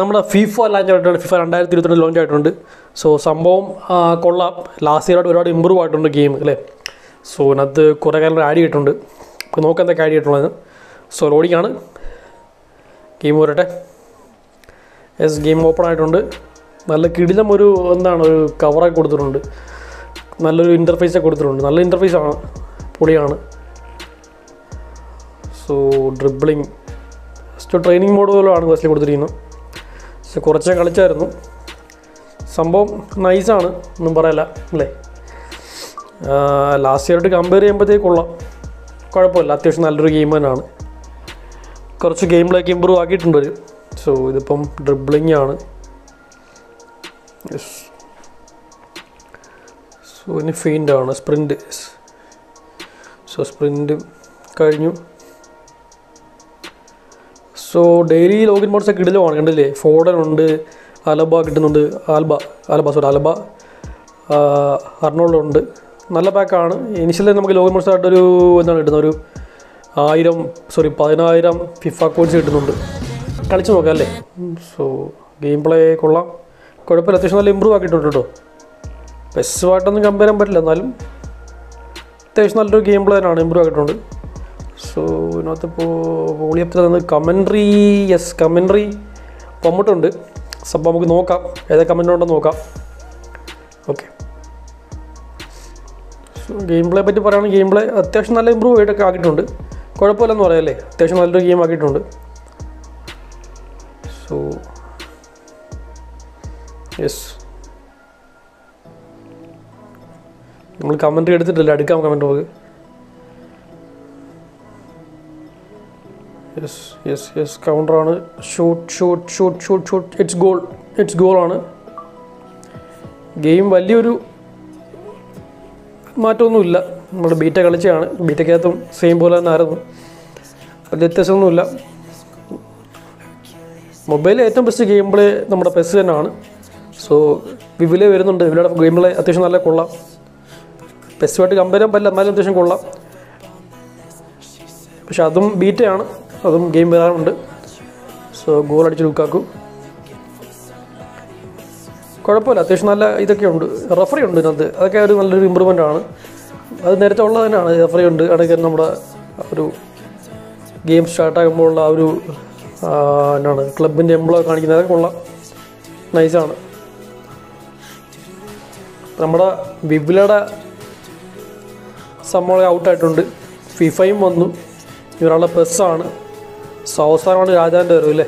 നമ്മുടെ FIFA launch ആയിട്ടുണ്ട്. FIFA രണ്ടായിരത്തി ഇരുപത്തിരണ്ട് ലോഞ്ച് ആയിട്ടുണ്ട്. സോ സംഭവം കൊള്ളാം. ലാസ്റ്റ് ഇയറായിട്ട് ഒരുപാട് ഇമ്പ്രൂവ് ആയിട്ടുണ്ട് ഗെയിം അല്ലേ? സോ അതിനകത്ത് കുറേ കാലം ആഡ് ചെയ്തിട്ടുണ്ട്. അപ്പോൾ നോക്കാം എന്തൊക്കെ ആഡ് ചെയ്തിട്ടുള്ളത് സോ ലോഡിങ്ങാണ് ഗെയിം വരട്ടെ യെസ് ഗെയിം ഓപ്പൺ ആയിട്ടുണ്ട്. നല്ല കിടിലം ഒരു എന്താണ് ഒരു കവറൊക്കെ കൊടുത്തിട്ടുണ്ട്. നല്ലൊരു ഇന്റർഫേസൊക്കെ കൊടുത്തിട്ടുണ്ട്. നല്ല ഇന്റർഫേസ് ആണ്. പൊളിയാണ്. So dribbling just training mode പോലും ആണ് ബസ്സിൽ കൊടുത്തിരിക്കുന്നത്. പക്ഷെ കുറച്ച് കളിച്ചായിരുന്നു. സംഭവം നൈസാണ് ഒന്നും പറയല്ല അല്ലേ? ലാസ്റ്റ് ഇയറായിട്ട് കമ്പയർ ചെയ്യുമ്പോഴത്തേക്ക് കൊള്ളാം. കുഴപ്പമില്ല അത്യാവശ്യം നല്ലൊരു ഗെയിം തന്നെയാണ്. കുറച്ച് ഗെയിമിലേക്ക് ഇമ്പ്രൂവ് ആക്കിയിട്ടുണ്ട് ഒരു സോ ഇതിപ്പം ഡ്രിബ്ലിംഗ് ആണ്. സോ ഇനി ഫെയിന്റ് ആണ് സ്പ്രിന്റ് സോ സ്പ്രിന്റ് കഴിഞ്ഞു. സോ ഡെയിലി ലോഗിൻ മോഡ്സ് ഒക്കെ ഇടലുമാണ് കണ്ടില്ലേ? ഫോഡൻ ഉണ്ട് അലബ കിട്ടുന്നുണ്ട് Alba Alba sorry Alaba Arnold ഉണ്ട്. നല്ല പാക്കാണ് ഇനിഷ്യലി നമുക്ക് ലോഗിൻ മോഡ്സ് ആയിട്ടൊരു എന്താണ് കിട്ടുന്നത്? ഒരു ആയിരം സോറി പതിനായിരം ഫിഫ കോഡ്സ് കിട്ടുന്നുണ്ട്. കളിച്ച് നോക്കാം അല്ലേ? സോ ഗെയിം പ്ലേ കൊള്ളാം. കുഴപ്പമില്ല അത്യാവശ്യം നല്ല ഇമ്പ്രൂവ് ആക്കിയിട്ടുണ്ട് കേട്ടോ. പെസ്സുമായിട്ടൊന്നും കമ്പയർ ചെയ്യാൻ പറ്റില്ല എന്നാലും അത്യാവശ്യം നല്ലൊരു ഗെയിം പ്ലേ തന്നെയാണ് ഇമ്പ്രൂവ് ആക്കിയിട്ടുണ്ട്. സോ ഇതിനകത്ത് ഇപ്പോൾ വോളിയത്തിൽ നിന്ന് കമൻട്രി യെസ് കമൻട്രി വന്നിട്ടുണ്ട് സോ നമുക്ക് നോക്കാം. ഏതൊക്കെ കമന്റ് ഉണ്ടെന്ന് നോക്കാം. ഓക്കെ സോ ഗെയിം പ്ലേ പറ്റി പറയുകയാണെങ്കിൽ ഗെയിം പ്ലേ അത്യാവശ്യം നല്ല ഇമ്പ്രൂവ് ആയിട്ടൊക്കെ ആക്കിയിട്ടുണ്ട്. കുഴപ്പമില്ലെന്ന് പറയാമല്ലേ അത്യാവശ്യം നല്ലൊരു ഗെയിം ആക്കിയിട്ടുണ്ട്. സോ യെസ് നമ്മൾ കമന്റ് എടുത്തിട്ടില്ല. അടുക്കാം കമന്റ് നമുക്ക്. Yes yes yes കൗണ്ടറാണ് shoot shoot shoot shoot shoot it's goal it's ഗോളാണ് game വലിയൊരു മാറ്റമൊന്നുമില്ല. നമ്മൾ ബീറ്റ കളിച്ചതാണ്. ബീറ്റയ്ക്കകത്തും സെയിം പോലെ തന്നെ ആയിരുന്നു. വലിയ വ്യത്യാസമൊന്നുമില്ല. മൊബൈലിൽ ഏറ്റവും ബെസ്റ്റ് ഗെയിം പ്ലേ നമ്മുടെ പെസ് തന്നെയാണ്. സോ വിവിലേ വരുന്നുണ്ട്. വിവിലയുടെ ഗെയിം പ്ലേ അത്യാവശ്യം നല്ല കൊള്ളാം. പെസ്സുമായിട്ട് കമ്പയർ ചെയ്യാൻ പറ്റില്ല. എന്നാലും അത്യാവശ്യം കൊള്ളാം. പക്ഷെ അതും ബീറ്റയാണ്. അതും ഗെയിം വരാറുണ്ട് സോ ഗോൾ അടിച്ച് ലുക്കാക്കും. കുഴപ്പമില്ല അത്യാവശ്യം നല്ല ഇതൊക്കെ ഉണ്ട്. റഫറി ഉണ്ട് ഇതിനകത്ത്. അതൊക്കെ ഒരു നല്ലൊരു ഇമ്പ്രൂവ്മെന്റ് ആണ്. അത് നേരത്തെ ഉള്ളത് തന്നെയാണ്. റഫറി ഉണ്ട്. അതൊക്കെ നമ്മുടെ ഒരു ഗെയിം സ്റ്റാർട്ടാകുമ്പോൾ ഉള്ള ആ ഒരു എന്നാണ് ക്ലബിന്റെ എംബ്ലോ കാണിക്കുന്നത്. അതൊക്കെ കൊള്ളാം. നൈസാണ് നമ്മുടെ വിബിലയുടെ സംഭവം ഔട്ടായിട്ടുണ്ട് ഫിഫയും വന്നു. ഇവരാളുടെ പെസ്സാണ് സോ അവസാനമാണ് രാജാവിന്റെ വരും അല്ലേ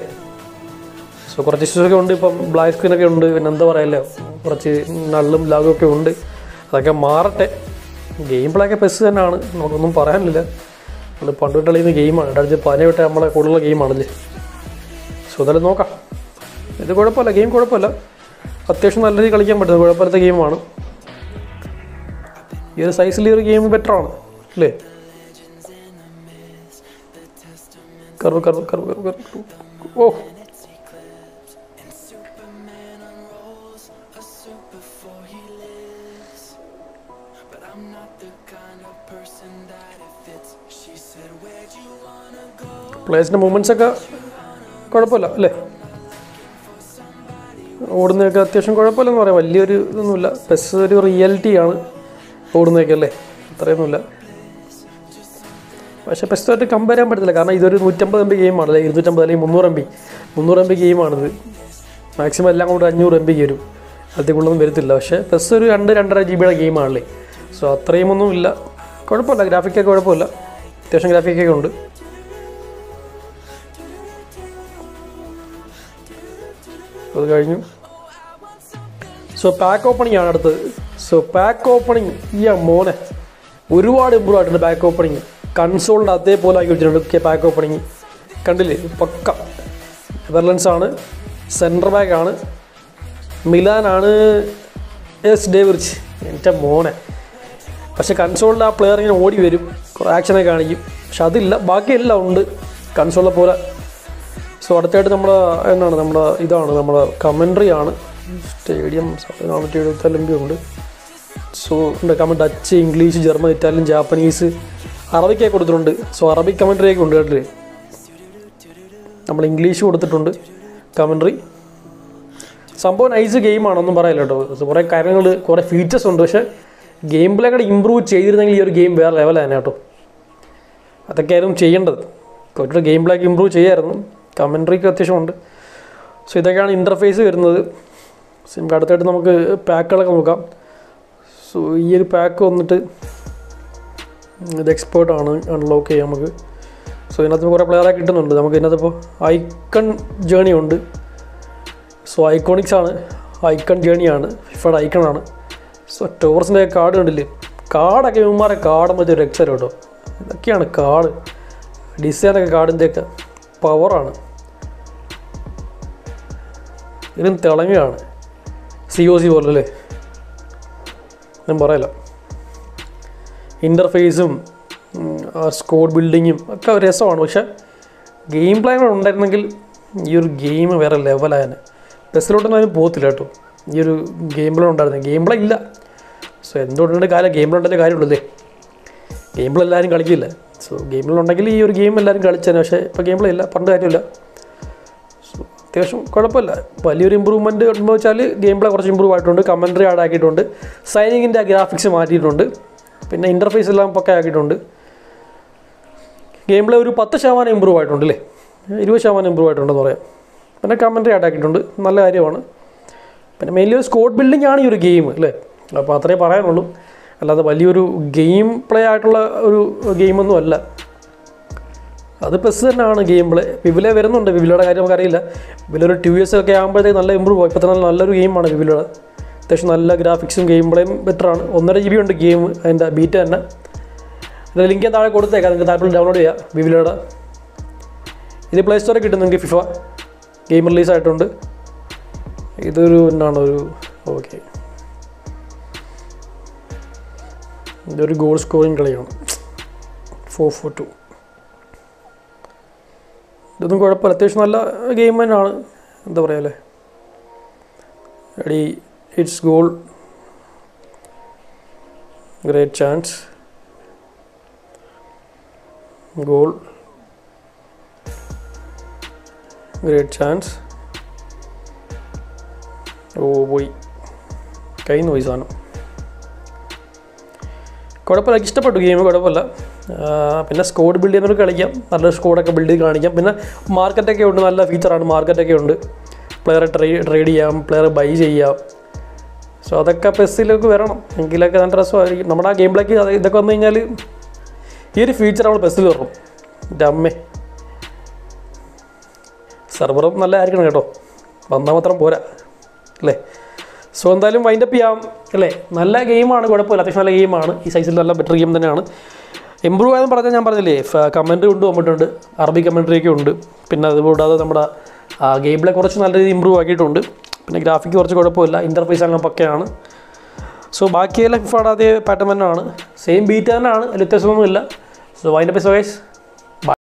സോ കുറച്ച് ഇഷ്യൂസൊക്കെ ഉണ്ട് ഇപ്പം ബ്ലാക്ക് സ്ക്രീനൊക്കെ ഉണ്ട് പിന്നെ എന്താ പറയല്ലേ കുറച്ച് നള്ളും ലാഗും ഒക്കെ ഉണ്ട്. അതൊക്കെ മാറട്ടെ. ഗെയിം പ്ലേ ഒക്കെ പെസ് തന്നെയാണ്. നമുക്കൊന്നും പറയാനില്ല. നമ്മൾ പണ്ട് കളിക്കുന്ന ഗെയിമാണ് രണ്ടായിരത്തി വിട്ട നമ്മളെ കൂടുതലുള്ള ഗെയിമാണല്ലേ സോ എന്തായാലും നോക്കാം. ഇത് കുഴപ്പമില്ല. ഗെയിം കുഴപ്പമില്ല. അത്യാവശ്യം നല്ല രീതിയിൽ കളിക്കാൻ പറ്റുന്നത് കുഴപ്പമില്ലാത്ത ഗെയിമാണ് ഈ ഒരു സൈസിൽ ഈ ഒരു ഗെയിം ബെറ്ററാണ് അല്ലേ? കർവ് करो करो करो करो ഓ. പ്ലേസിന്റെ മൂവ്മെന്റ്സ് ഒക്കെ കുഴപ്പമില്ല അല്ലേ? ഓടുന്നതൊക്കെ അത്യാവശ്യം കുഴപ്പമില്ലെന്ന് പറയാം. വലിയൊരു ഇതൊന്നുമില്ല. ബസ് ഒരു റിയാലിറ്റിയാണ് ഓടുന്നതൊക്കെ അല്ലേ? അത്രയൊന്നുമില്ല. പക്ഷേ പെസ്റ്റുമായിട്ട് കമ്പയർ ചെയ്യാൻ പറ്റത്തില്ല. കാരണം ഇതൊരു നൂറ്റമ്പത് എം ബി ഗെയിമാണ് അല്ലെങ്കിൽ ഇരുന്നൂറ്റമ്പത് അല്ലെങ്കിൽ മുന്നൂറ് എം ബി മുന്നൂറ് എം ബി ഗെയിമാണിത് മാക്സിമം എല്ലാം കൂടെ അഞ്ഞൂറ് എം ബിക്ക് വരും. അതിൽ കൂടുതലൊന്നും വരത്തില്ല. പക്ഷേ പെസ് ഒരു രണ്ട് രണ്ടര ജി ബിയുടെ ഗെയിമാണല്ലേ സോ അത്രയും ഒന്നും ഇല്ല. കുഴപ്പമില്ല. ഗ്രാഫിക്കൊക്കെ കുഴപ്പമില്ല. അത്യാവശ്യം ഗ്രാഫിക്കൊക്കെ ഉണ്ട്. അത് കഴിഞ്ഞു. സോ പാക്ക് ഓപ്പണിംഗ് ആണ് അടുത്തത്. സോ പാക്ക് ഓപ്പണിംഗ് ഈ മോനെ. ഒരുപാട് ഇമ്പ്രൂവ് ആയിട്ടുണ്ട് പാക്ക് ഓപ്പണിംഗ് കൺസോളിന്റെ അതേപോലെ ആക്കി വെച്ചിട്ടുണ്ട്. പാക്ക് ഓപ്പണിങ് കണ്ടില്ലേ? പക്ക. നെതർലൻഡ്സ് ആണ്. സെൻട്രൽ ബാക്ക് ആണ്. മിലാനാണ് എസ് ഡേവിർച്ച് എന്റെ മോനെ. പക്ഷെ കൺസോളിൽ ആ പ്ലെയർ ഇങ്ങനെ ഓടി വരും. കുറേ ആക്ഷനെ കാണിക്കും. പക്ഷെ അതില്ല. ബാക്കിയെല്ലാം ഉണ്ട്. കൺസോളിലെ പോലെ. സോ അടുത്തായിട്ട് നമ്മുടെ എന്താണ് നമ്മുടെ ഇതാണ് നമ്മുടെ കമൻട്രി ആണ്. സ്റ്റേഡിയം നാനൂറ്റി എഴുപത്തി ഉണ്ട്. സോ ഉണ്ട്. Comment Dutch English German Italian Japanese അറബിക്കൊക്കെ കൊടുത്തിട്ടുണ്ട്. സോ അറബിക് കമൻട്രി ആയി കേട്ടില്ലേ നമ്മൾ ഇംഗ്ലീഷ് കൊടുത്തിട്ടുണ്ട് കമൻട്രി സംഭവം നൈസ് ഗെയിമാണെന്നും പറയില്ല കേട്ടോ. കുറേ കാര്യങ്ങൾ കുറേ ഫീച്ചേഴ്സ് ഉണ്ട്. പക്ഷേ ഗെയിം പ്ലേ കൂടെ ഇമ്പ്രൂവ് ചെയ്തിരുന്നെങ്കിൽ ഈ ഒരു ഗെയിം വേറെ ലെവലാണ് കേട്ടോ. അതൊക്കെയായിരുന്നു ചെയ്യേണ്ടത്. കുറച്ചുകൂടെ ഗെയിം പ്ലേക്ക് ഇമ്പ്രൂവ് ചെയ്യായിരുന്നു. കമൻട്രിക്ക് അത്യാവശ്യമുണ്ട് സോ ഇതൊക്കെയാണ് ഇന്റർഫേസ് വരുന്നത്. സിം അടുത്തായിട്ട് നമുക്ക് പാക്കുകളൊക്കെ നോക്കാം. സോ ഈ ഒരു പാക്ക് വന്നിട്ട് ഇത് എക്സ്പേർട്ട് ആണ് അൺലോക്ക് ചെയ്യാം നമുക്ക്. സോ ഇതിനകത്ത് കുറേ പ്ലെയറെ കിട്ടുന്നുണ്ട്. നമുക്ക് ഇതിനകത്ത് ഇപ്പോൾ ഐക്കൺ ജേണി ഉണ്ട്. സോ ഐക്കോണിക്സ് ആണ്. ഐക്കൺ ജേണിയാണ് ഫിഫയുടെ ആണ്. സോ ടോറസിന്റെ കാർഡ് കണ്ടില്ലേ? കാർഡൊക്കെ ഇവന്മാരെ കാർഡ് മറ്റേ ഒരു എക്സരം കേട്ടോ ഇതൊക്കെയാണ് കാർഡ് ഡിസൈനൊക്കെ കാർഡിന്റെയൊക്കെ പവറാണ് ഇതിനും തിളങ്ങുകയാണ്. സി ഒ സി പോലെ അല്ലേ? ഞാൻ പറയല ഇന്റർഫേസും സ്കോർ ബിൽഡിങ്ങും ഒക്കെ രസമാണ്. പക്ഷേ ഗെയിം പ്ലാൻ ഉണ്ടായിരുന്നെങ്കിൽ ഈ ഒരു ഗെയിം വേറെ ലെവലായനെ ബസ്സിലോട്ടൊന്നും അതിന് പോകത്തില്ല കേട്ടോ. ഈ ഒരു ഗെയിം പ്ലാൻ ഉണ്ടായിരുന്നു. ഗെയിം പ്ലാൻ ഇല്ല. സോ എന്തുകൊണ്ടുണ്ട് കാര്യം ഗെയിം പ്ലാൻ ഉണ്ടല്ലേ കാര്യമുള്ളൂ ഗെയിം പ്ലാൻ എല്ലാവരും കളിക്കില്ല. സോ ഗെയിം പ്ലാൻ ഉണ്ടെങ്കിൽ ഈ ഒരു ഗെയിം എല്ലാവരും കളിച്ചേനെ. പക്ഷേ ഇപ്പോൾ ഗെയിം പ്ലേ ഇല്ല. പണ്ട് കാര്യമില്ല. സോ അത്യാവശ്യം കുഴപ്പമില്ല. വലിയൊരു ഇമ്പ്രൂവ്മെന്റ് എന്ന് വെച്ചാൽ ഗെയിം പ്ലേ കുറച്ച് ഇമ്പ്രൂവ് ആയിട്ടുണ്ട്. കമൻട്രി ആഡ് ആക്കിയിട്ടുണ്ട്. സൈനിങ്ങിന്റെ ഗ്രാഫിക്സ് മാറ്റിയിട്ടുണ്ട്. പിന്നെ ഇന്റർഫേസ് എല്ലാം പക്ക ആക്കിയിട്ടുണ്ട്. ഗെയിം പ്ലേ ഒരു പത്ത് ശതമാനം ഇമ്പ്രൂവ് ആയിട്ടുണ്ട് അല്ലേ ഇരുപത് ശതമാനം ഇമ്പ്രൂവ് ആയിട്ടുണ്ടെന്ന് പറയാം. പിന്നെ കമന്ററി ആക്കിയിട്ടുണ്ട്. നല്ല കാര്യമാണ്. പിന്നെ മെയിൻലി ഒരു സ്കോഡ് ബിൽഡിംഗ് ആണ് ഈ ഒരു ഗെയിം അല്ലേ? അപ്പോൾ അത്രേ പറയാനുള്ളൂ. അല്ലാതെ വലിയൊരു ഗെയിം പ്ലേ ആയിട്ടുള്ള ഒരു ഗെയിമൊന്നും അല്ല. അത് പെസ് തന്നെയാണ് ഗെയിം പ്ലേ വിവിലെ വരുന്നുണ്ട്. വിവിലയുടെ കാര്യം നമുക്കറിയില്ല. വിവിലൊരു ടു ഇയേഴ്സ് ഒക്കെ ആകുമ്പോഴത്തേക്ക് നല്ല ഇമ്പ്രൂവ് ഇപ്പോൾ തന്നെ നല്ലൊരു ഗെയിമാണ് വിവിലയുടെ അത്യാവശ്യം നല്ല ഗ്രാഫിക്സും ഗെയിം പ്ലേയും ബെറ്ററാണ് ഒന്നര ജി ബി ഉണ്ട് ഗെയിം അതിന്റെ ബീറ്റ് തന്നെ. അതിന്റെ ലിങ്ക് ഞാൻ താഴെ കൊടുത്തേക്കാം നിങ്ങൾക്ക് താല്പര്യം ഡൗൺലോഡ് ചെയ്യാം വിവിലയുടെ. ഇത് പ്ലേ സ്റ്റോറിൽ കിട്ടും നിങ്ങൾക്ക് ഫിഫ ഗെയിം റിലീസ് ആയിട്ടുണ്ട്. ഇതൊരു എന്നാണ് ഒരു ഓക്കെ ഇതൊരു ഗോൾ സ്കോറിങ് കളിയാണ്. ഫോർ ഫോർ ടു ഇതൊന്നും കുഴപ്പമില്ല അത്യാവശ്യം നല്ല ഗെയിം തന്നെയാണ്. എന്താ പറയുക അല്ലേ? Ready it's goal. Great chance. Goal. Great chance. ഓ പോയി കൈ നോയി സാധനം കുഴപ്പമില്ല. ഇഷ്ടപ്പെട്ടു ഗെയിം കുഴപ്പമില്ല. പിന്നെ സ്കോഡ് ബിൽഡ് ചെയ്യുന്നവർക്ക് കളിക്കാം. നല്ല സ്കോഡൊക്കെ ബിൽഡ് ചെയ്ത് കാണിക്കാം. പിന്നെ മാർക്കറ്റൊക്കെ ഉണ്ട്. നല്ല ഫീച്ചറാണ് മാർക്കറ്റൊക്കെ ഉണ്ട്. പ്ലെയറെ ട്രേഡ് ട്രേഡ് ചെയ്യാം. പ്ലെയറെ ബൈ ചെയ്യാം. സോ അതൊക്കെ പെസ്സിലേക്ക് വരണം. എങ്കിലൊക്കെ നല്ല രസമായിരിക്കും. നമ്മുടെ ആ ഗെയിം അത് ഇതൊക്കെ വന്നു കഴിഞ്ഞാൽ ഈ ഒരു ഫീച്ചർ നമ്മൾ പെസ്സിൽ വരണം. അമ്മേ. സെർവറും നല്ലതായിരിക്കണം കേട്ടോ. വന്നാൽ മാത്രം പോരാ. അല്ലേ? സോ എന്തായാലും വൈൻഡപ്പ് ചെയ്യാം. അല്ലേ? നല്ല ഗെയിമാണ് കുഴപ്പമില്ല. അത്യാവശ്യം നല്ല ഗെയിമാണ് ഈ സൈസിൽ നല്ല ബെറ്റർ ഗെയിം തന്നെയാണ്. ഇമ്പ്രൂവ് ആയെന്ന് പറഞ്ഞാൽ ഞാൻ പറഞ്ഞില്ലേ കമൻട്രി ഉണ്ട് വന്നിട്ടുണ്ട് അറബി കമൻട്രി ഒക്കെ ഉണ്ട്. പിന്നെ അതുകൂടാതെ നമ്മുടെ ഗെയിമിലെ കുറച്ച് നല്ല രീതിയിൽ ഇമ്പ്രൂവ് ആക്കിയിട്ടുണ്ട്. പിന്നെ ഗ്രാഫിക്ക് കുറച്ച് കുഴപ്പമില്ല. ഇന്റർഫേസ് അങ്ങനെ പക്കയാണ്. സോ ബാക്കിയെല്ലാം ഫിഫാടെ അതേ പാറ്റേൺ തന്നെയാണ്. സെയിം ബീറ്റ് തന്നെയാണ്. വ്യത്യാസമൊന്നുമില്ല. സോ അതിന്റെ പൈസ ഗൈസ്